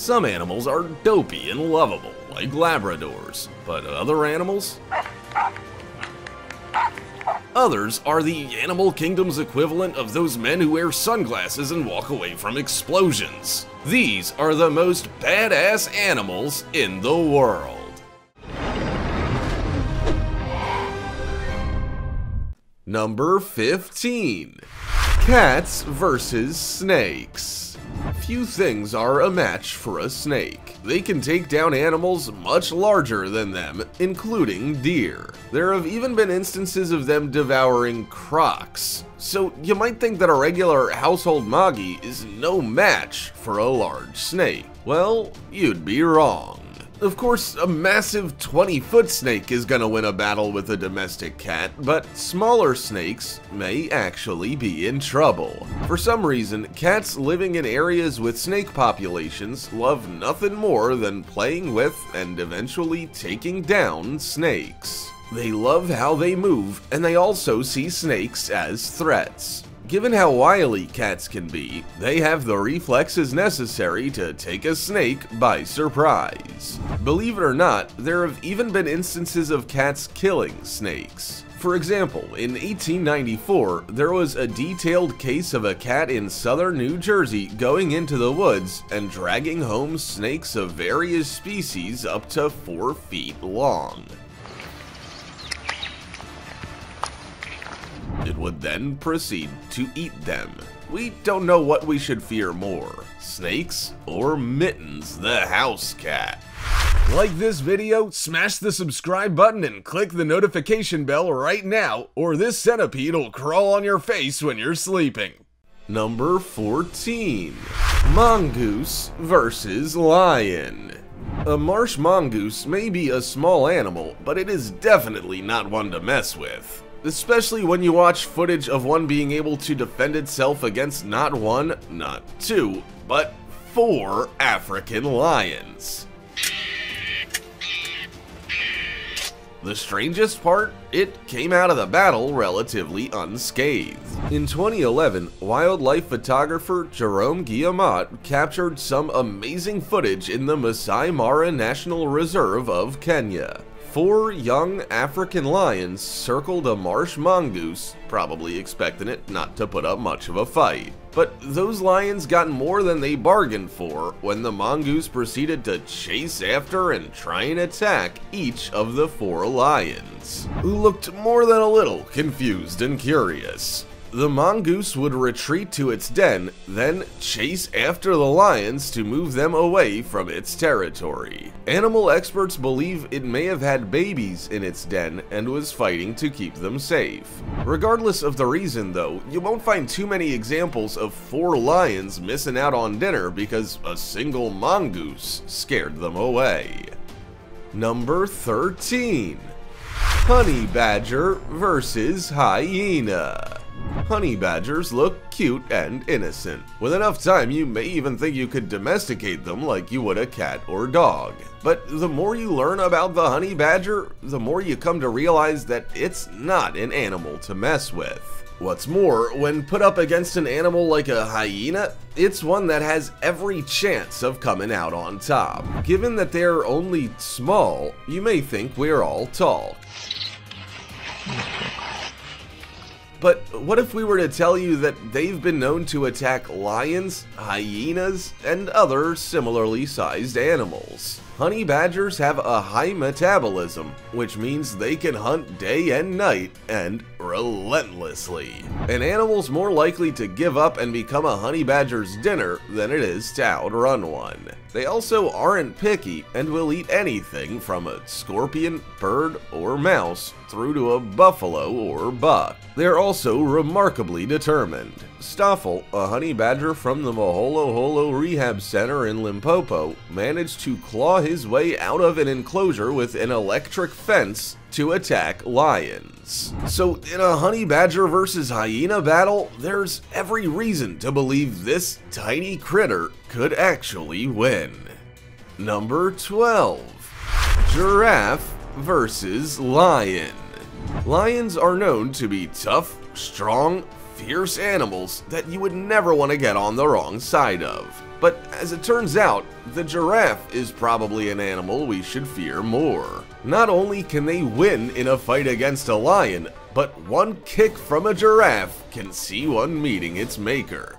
Some animals are dopey and lovable, like Labradors, but other animals? Others are the animal kingdom's equivalent of those men who wear sunglasses and walk away from explosions. These are the most badass animals in the world. Number 15 Cats versus Snakes. Few things are a match for a snake. They can take down animals much larger than them, including deer. There have even been instances of them devouring crocs. So you might think that a regular household moggy is no match for a large snake. Well, you'd be wrong. Of course, a massive 20-foot snake is gonna win a battle with a domestic cat, but smaller snakes may actually be in trouble. For some reason, cats living in areas with snake populations love nothing more than playing with and eventually taking down snakes. They love how they move, and they also see snakes as threats. Given how wily cats can be, they have the reflexes necessary to take a snake by surprise. Believe it or not, there have even been instances of cats killing snakes. For example, in 1894, there was a detailed case of a cat in southern New Jersey going into the woods and dragging home snakes of various species up to 4 feet long. It would then proceed to eat them. We don't know what we should fear more, snakes or Mittens the house cat. Like this video, smash the subscribe button and click the notification bell right now, or this centipede will crawl on your face when you're sleeping. Number 14 Mongoose versus Lion. A marsh mongoose may be a small animal, but it is definitely not one to mess with especially when you watch footage of one being able to defend itself against not one, not two, but four African lions. The strangest part? It came out of the battle relatively unscathed. In 2011, wildlife photographer Jerome Guillemot captured some amazing footage in the Masai Mara National Reserve of Kenya. Four young African lions circled a marsh mongoose, probably expecting it not to put up much of a fight. But those lions got more than they bargained for when the mongoose proceeded to chase after and try and attack each of the four lions, who looked more than a little confused and curious. The mongoose would retreat to its den, then chase after the lions to move them away from its territory. Animal experts believe it may have had babies in its den and was fighting to keep them safe. Regardless of the reason though, you won't find too many examples of four lions missing out on dinner because a single mongoose scared them away. Number 13 Honey Badger versus Hyena Honey badgers look cute and innocent. With enough time, you may even think you could domesticate them like you would a cat or dog. But the more you learn about the honey badger, the more you come to realize that it's not an animal to mess with. What's more, when put up against an animal like a hyena, it's one that has every chance of coming out on top. Given that they're only small, you may think we're all tall. But what if we were to tell you that they've been known to attack lions, hyenas, and other similarly sized animals? Honey badgers have a high metabolism, which means they can hunt day and night and relentlessly. An animal's more likely to give up and become a honey badger's dinner than it is to outrun one. They also aren't picky and will eat anything from a scorpion, bird, or mouse through to a buffalo or buck. They're also remarkably determined. Stoffel, a honey badger from the Moholoholo Rehab Center in Limpopo, managed to claw his way out of an enclosure with an electric fence to attack lions. So in a honey badger versus hyena battle, there's every reason to believe this tiny critter could actually win. Number 12. Giraffe versus Lion. Lions are known to be tough, strong, fierce animals that you would never want to get on the wrong side of. But as it turns out, the giraffe is probably an animal we should fear more. Not only can they win in a fight against a lion, but one kick from a giraffe can see one meeting its maker.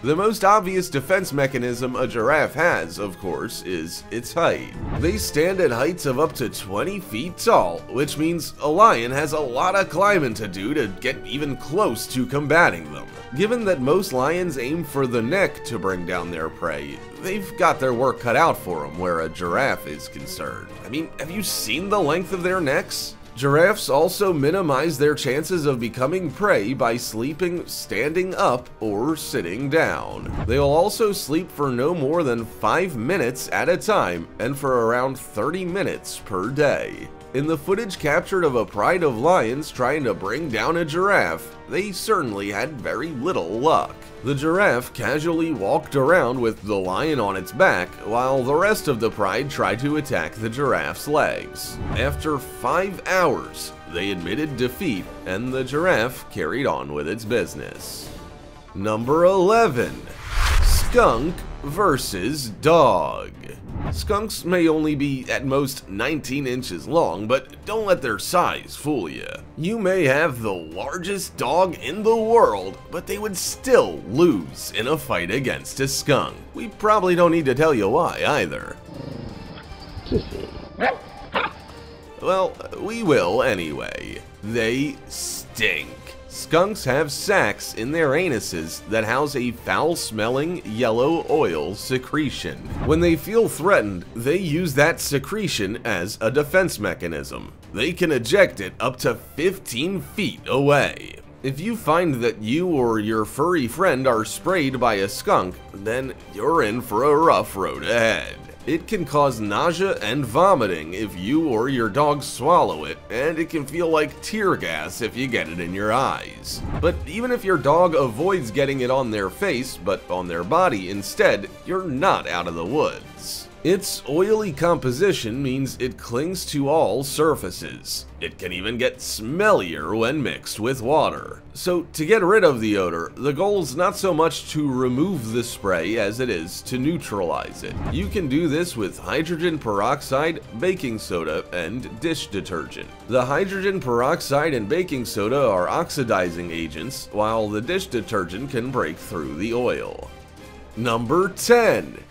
The most obvious defense mechanism a giraffe has, of course, is its height. They stand at heights of up to 20 feet tall, which means a lion has a lot of climbing to do to get even close to combating them. Given that most lions aim for the neck to bring down their prey, they've got their work cut out for them where a giraffe is concerned. I mean, have you seen the length of their necks? Giraffes also minimize their chances of becoming prey by sleeping standing up or sitting down. They'll also sleep for no more than 5 minutes at a time and for around 30 minutes per day. In the footage captured of a pride of lions trying to bring down a giraffe, they certainly had very little luck. The giraffe casually walked around with the lion on its back, while the rest of the pride tried to attack the giraffe's legs. After five hours, they admitted defeat, and the giraffe carried on with its business. Number 11. Skunk versus Dog Skunks may only be at most 19 inches long, but don't let their size fool you. You may have the largest dog in the world, but they would still lose in a fight against a skunk. We probably don't need to tell you why either. Well, we will anyway. They stink. Skunks have sacs in their anuses that house a foul-smelling yellow oil secretion. When they feel threatened, they use that secretion as a defense mechanism. They can eject it up to 15 feet away. If you find that you or your furry friend are sprayed by a skunk, then you're in for a rough road ahead. It can cause nausea and vomiting if you or your dog swallow it, and it can feel like tear gas if you get it in your eyes. But even if your dog avoids getting it on their face, but on their body instead, you're not out of the woods. Its oily composition means it clings to all surfaces. It can even get smellier when mixed with water. So to get rid of the odor, the goal is not so much to remove the spray as it is to neutralize it. You can do this with hydrogen peroxide, baking soda, and dish detergent. The hydrogen peroxide and baking soda are oxidizing agents, while the dish detergent can break through the oil. Number 10.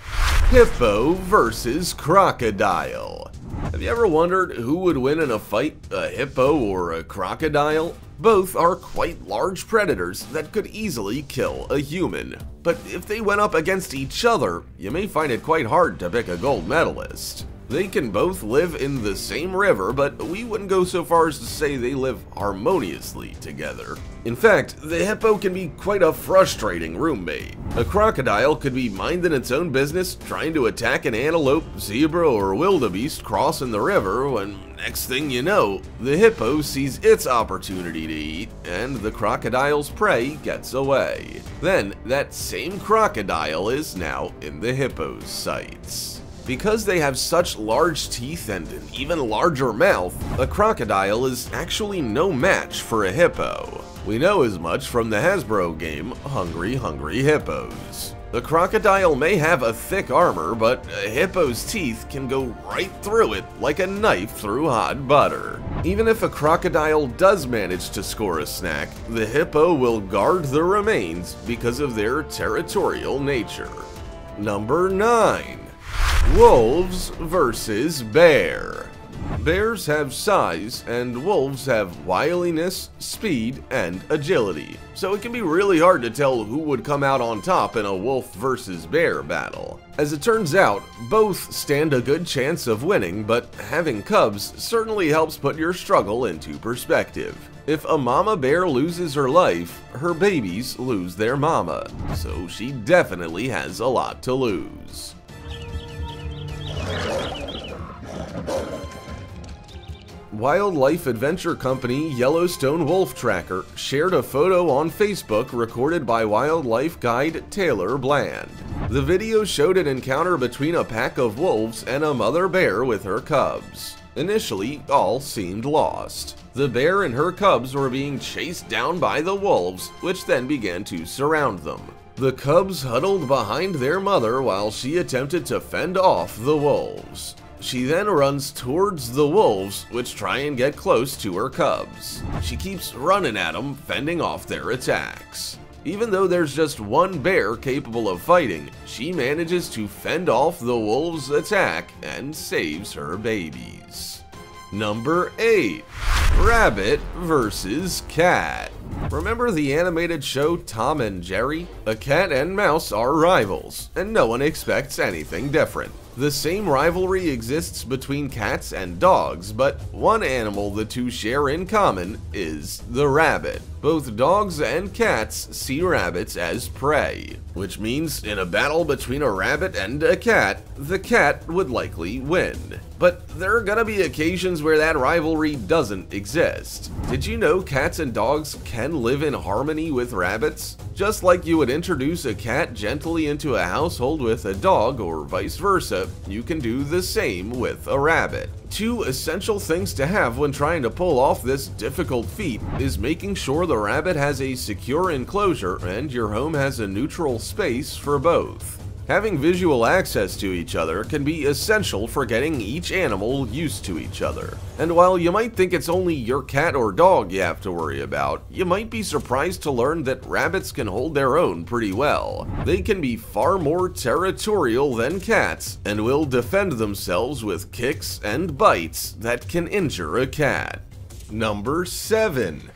Hippo versus Crocodile. Have you ever wondered who would win in a fight, a hippo or a crocodile? Both are quite large predators that could easily kill a human. But if they went up against each other, you may find it quite hard to pick a gold medalist. They can both live in the same river, but we wouldn't go so far as to say they live harmoniously together. In fact, the hippo can be quite a frustrating roommate. A crocodile could be minding its own business, trying to attack an antelope, zebra, or wildebeest crossing the river, when next thing you know, the hippo sees its opportunity to eat, and the crocodile's prey gets away. Then, that same crocodile is now in the hippo's sights. Because they have such large teeth and an even larger mouth, a crocodile is actually no match for a hippo. We know as much from the Hasbro game Hungry Hungry Hippos. The crocodile may have a thick armor, but a hippo's teeth can go right through it like a knife through hot butter. Even if a crocodile does manage to score a snack, the hippo will guard the remains because of their territorial nature. Number 9. Wolves versus Bear. Bears have size, and wolves have wiliness, speed, and agility, so it can be really hard to tell who would come out on top in a wolf versus bear battle. As it turns out, both stand a good chance of winning, but having cubs certainly helps put your struggle into perspective. If a mama bear loses her life, her babies lose their mama, so she definitely has a lot to lose. Wildlife adventure company Yellowstone Wolf Tracker shared a photo on Facebook recorded by wildlife guide Taylor Bland. The video showed an encounter between a pack of wolves and a mother bear with her cubs. Initially, all seemed lost. The bear and her cubs were being chased down by the wolves, which then began to surround them. The cubs huddled behind their mother while she attempted to fend off the wolves. She then runs towards the wolves, which try and get close to her cubs. She keeps running at them, fending off their attacks. Even though there's just one bear capable of fighting, she manages to fend off the wolves' attack and saves her babies. Number 8. Rabbit versus Cat Remember the animated show Tom and Jerry? A cat and mouse are rivals, and no one expects anything different. The same rivalry exists between cats and dogs, but one animal the two share in common is the rabbit. Both dogs and cats see rabbits as prey, which means in a battle between a rabbit and a cat, the cat would likely win. But there are gonna be occasions where that rivalry doesn't exist. Did you know cats and dogs can live in harmony with rabbits? Just like you would introduce a cat gently into a household with a dog or vice versa, you can do the same with a rabbit. Two essential things to have when trying to pull off this difficult feat is making sure the rabbit has a secure enclosure and your home has a neutral space for both. Having visual access to each other can be essential for getting each animal used to each other. And while you might think it's only your cat or dog you have to worry about, you might be surprised to learn that rabbits can hold their own pretty well. They can be far more territorial than cats, and will defend themselves with kicks and bites that can injure a cat. Number 7.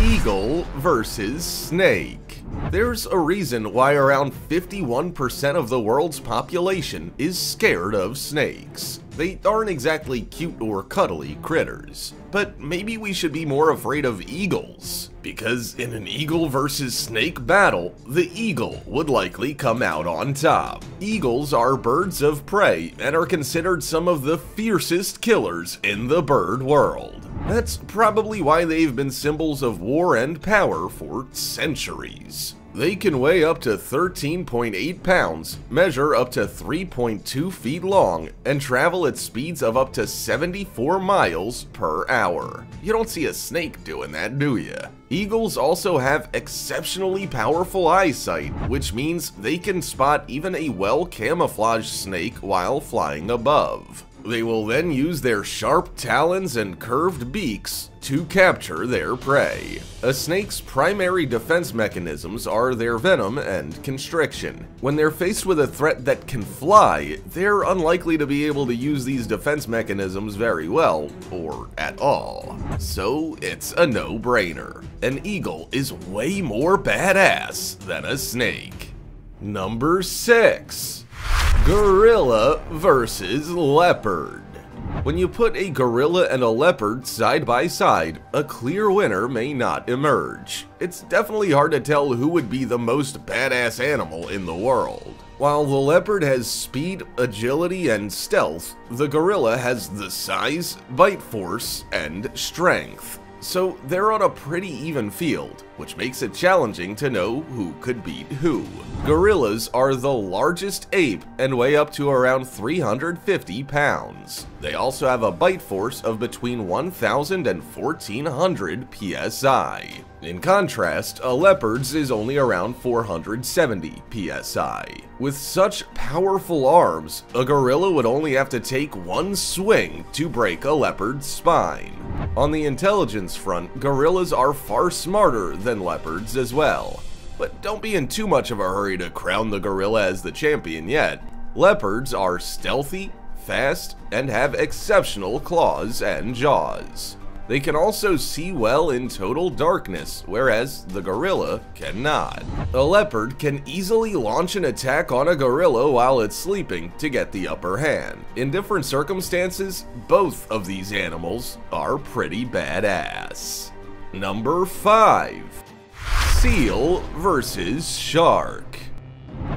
Eagle versus Snake there's a reason why around 51% of the world's population is scared of snakes. They aren't exactly cute or cuddly critters. But maybe we should be more afraid of eagles. Because in an eagle versus snake battle, the eagle would likely come out on top. Eagles are birds of prey and are considered some of the fiercest killers in the bird world. That's probably why they've been symbols of war and power for centuries. They can weigh up to 13.8 pounds, measure up to 3.2 feet long, and travel at speeds of up to 74 miles per hour. You don't see a snake doing that, do you? Eagles also have exceptionally powerful eyesight, which means they can spot even a well-camouflaged snake while flying above. They will then use their sharp talons and curved beaks to capture their prey. A snake's primary defense mechanisms are their venom and constriction. When they're faced with a threat that can fly, they're unlikely to be able to use these defense mechanisms very well, or at all. So it's a no-brainer. An eagle is way more badass than a snake. Number 6. Gorilla versus Leopard. When you put a gorilla and a leopard side by side, a clear winner may not emerge. It's definitely hard to tell who would be the most badass animal in the world. While the leopard has speed, agility, and stealth, the gorilla has the size, bite force, and strength so they're on a pretty even field, which makes it challenging to know who could beat who. Gorillas are the largest ape and weigh up to around 350 pounds. They also have a bite force of between 1000 and 1400 psi. In contrast, a leopard's is only around 470 psi. With such powerful arms, a gorilla would only have to take one swing to break a leopard's spine. On the intelligence front, gorillas are far smarter than leopards as well. But don't be in too much of a hurry to crown the gorilla as the champion yet. Leopards are stealthy, fast, and have exceptional claws and jaws. They can also see well in total darkness, whereas the gorilla cannot. A leopard can easily launch an attack on a gorilla while it's sleeping to get the upper hand. In different circumstances, both of these animals are pretty badass. Number 5. Seal versus Shark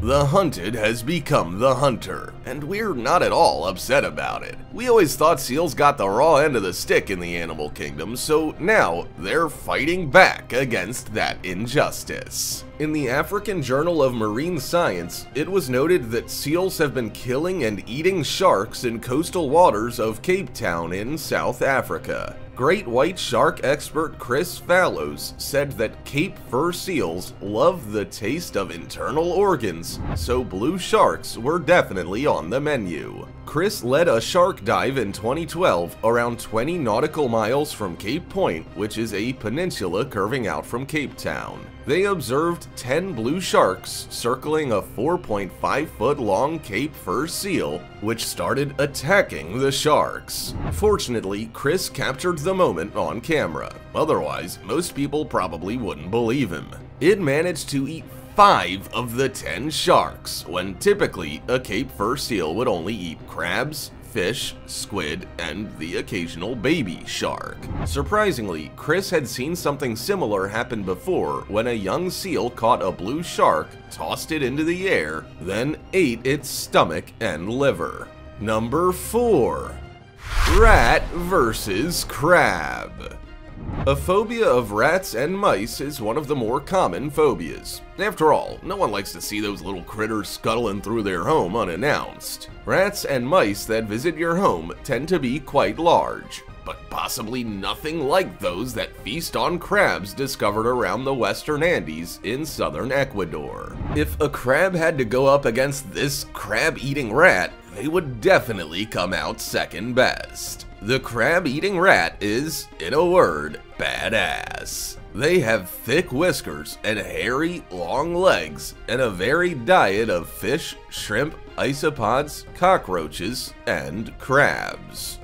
The hunted has become the hunter, and we're not at all upset about it. We always thought seals got the raw end of the stick in the animal kingdom, so now they're fighting back against that injustice. In the African Journal of Marine Science, it was noted that seals have been killing and eating sharks in coastal waters of Cape Town in South Africa. Great white shark expert Chris Fallows said that Cape fur seals love the taste of internal organs, so blue sharks were definitely on the menu. Chris led a shark dive in 2012 around 20 nautical miles from Cape Point, which is a peninsula curving out from Cape Town. They observed 10 blue sharks circling a 4.5 foot long Cape fur seal, which started attacking the sharks. Fortunately, Chris captured the moment on camera, otherwise most people probably wouldn't believe him. It managed to eat 5 of the 10 sharks, when typically a Cape fur seal would only eat crabs, fish, squid, and the occasional baby shark. Surprisingly, Chris had seen something similar happen before when a young seal caught a blue shark, tossed it into the air, then ate its stomach and liver. Number 4. Rat versus Crab a phobia of rats and mice is one of the more common phobias. After all, no one likes to see those little critters scuttling through their home unannounced. Rats and mice that visit your home tend to be quite large, but possibly nothing like those that feast on crabs discovered around the western Andes in southern Ecuador. If a crab had to go up against this crab-eating rat, they would definitely come out second best. The crab-eating rat is, in a word, badass. They have thick whiskers and hairy, long legs, and a varied diet of fish, shrimp, isopods, cockroaches, and crabs.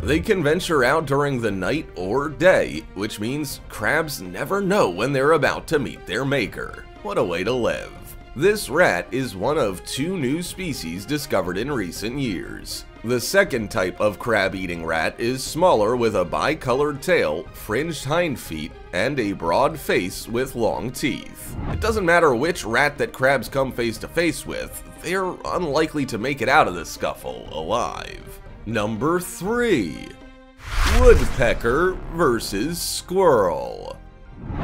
They can venture out during the night or day, which means crabs never know when they're about to meet their maker. What a way to live. This rat is one of two new species discovered in recent years. The second type of crab-eating rat is smaller with a bicolored tail, fringed hind feet, and a broad face with long teeth. It doesn't matter which rat that crabs come face to face with, they're unlikely to make it out of the scuffle alive. Number 3. Woodpecker versus Squirrel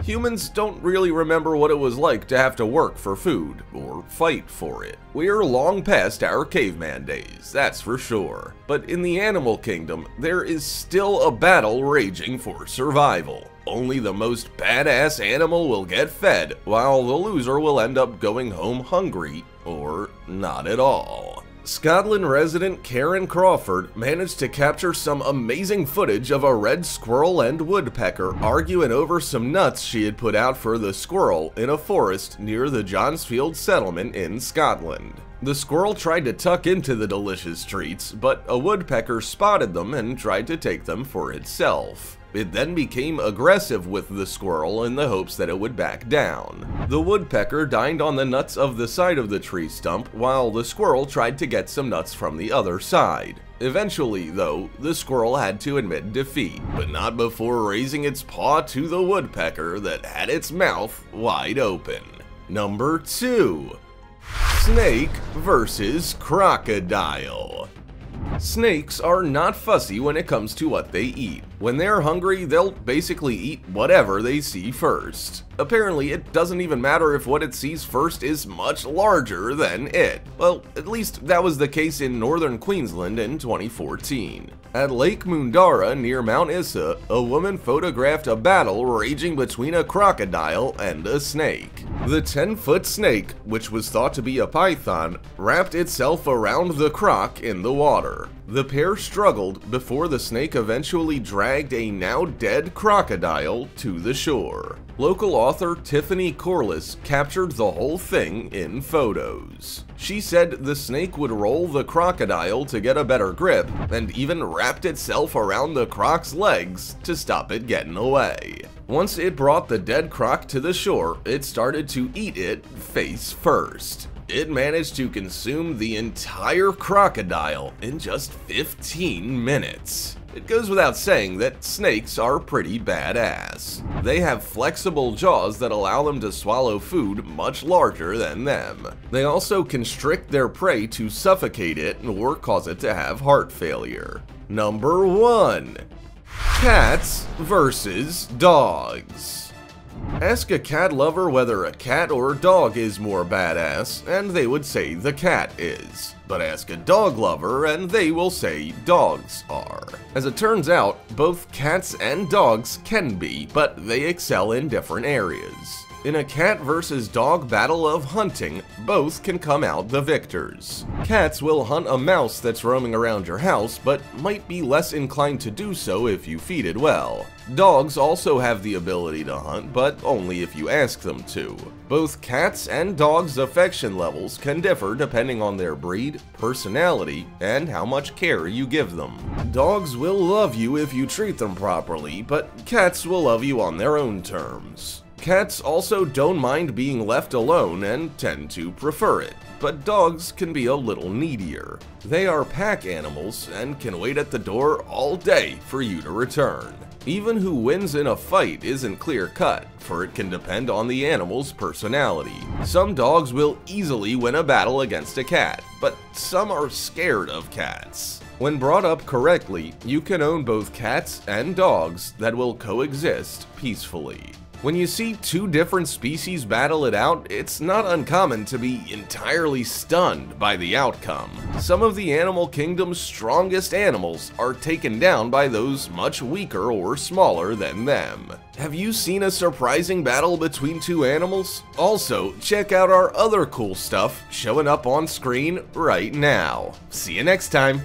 Humans don't really remember what it was like to have to work for food, or fight for it. We're long past our caveman days, that's for sure. But in the animal kingdom, there is still a battle raging for survival. Only the most badass animal will get fed, while the loser will end up going home hungry, or not at all. Scotland resident Karen Crawford managed to capture some amazing footage of a red squirrel and woodpecker arguing over some nuts she had put out for the squirrel in a forest near the Johnsfield settlement in Scotland. The squirrel tried to tuck into the delicious treats, but a woodpecker spotted them and tried to take them for itself. It then became aggressive with the squirrel in the hopes that it would back down. The woodpecker dined on the nuts of the side of the tree stump while the squirrel tried to get some nuts from the other side. Eventually, though, the squirrel had to admit defeat, but not before raising its paw to the woodpecker that had its mouth wide open. Number 2. Snake versus Crocodile Snakes are not fussy when it comes to what they eat. When they're hungry, they'll basically eat whatever they see first. Apparently, it doesn't even matter if what it sees first is much larger than it. Well, at least that was the case in northern Queensland in 2014. At Lake Moondarra near Mount Isa, a woman photographed a battle raging between a crocodile and a snake. The 10-foot snake, which was thought to be a python, wrapped itself around the croc in the water. The pair struggled before the snake eventually dragged a now dead crocodile to the shore. Local author Tiffany Corliss captured the whole thing in photos. She said the snake would roll the crocodile to get a better grip, and even wrapped itself around the croc's legs to stop it getting away. Once it brought the dead croc to the shore, it started to eat it face first it managed to consume the entire crocodile in just 15 minutes. It goes without saying that snakes are pretty badass. They have flexible jaws that allow them to swallow food much larger than them. They also constrict their prey to suffocate it or cause it to have heart failure. Number 1. Cats versus Dogs Ask a cat lover whether a cat or a dog is more badass, and they would say the cat is. But ask a dog lover, and they will say dogs are. As it turns out, both cats and dogs can be, but they excel in different areas. In a cat versus dog battle of hunting, both can come out the victors. Cats will hunt a mouse that's roaming around your house, but might be less inclined to do so if you feed it well. Dogs also have the ability to hunt, but only if you ask them to. Both cats and dogs' affection levels can differ depending on their breed, personality, and how much care you give them. Dogs will love you if you treat them properly, but cats will love you on their own terms. Cats also don't mind being left alone and tend to prefer it, but dogs can be a little needier. They are pack animals and can wait at the door all day for you to return. Even who wins in a fight isn't clear cut, for it can depend on the animal's personality. Some dogs will easily win a battle against a cat, but some are scared of cats. When brought up correctly, you can own both cats and dogs that will coexist peacefully. When you see two different species battle it out, it's not uncommon to be entirely stunned by the outcome. Some of the animal kingdom's strongest animals are taken down by those much weaker or smaller than them. Have you seen a surprising battle between two animals? Also, check out our other cool stuff showing up on screen right now. See you next time!